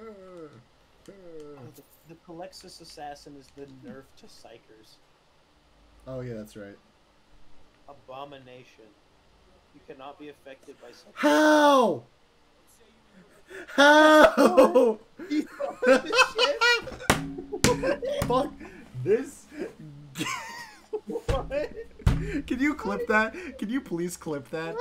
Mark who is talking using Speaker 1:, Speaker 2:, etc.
Speaker 1: Oh, the, the Culexus assassin is the nerf to psykers.
Speaker 2: Oh yeah, that's right.
Speaker 1: Abomination. You cannot be affected by psykers.
Speaker 2: How? How? Fuck this.
Speaker 1: what?
Speaker 2: Can you clip that? Can you please clip that?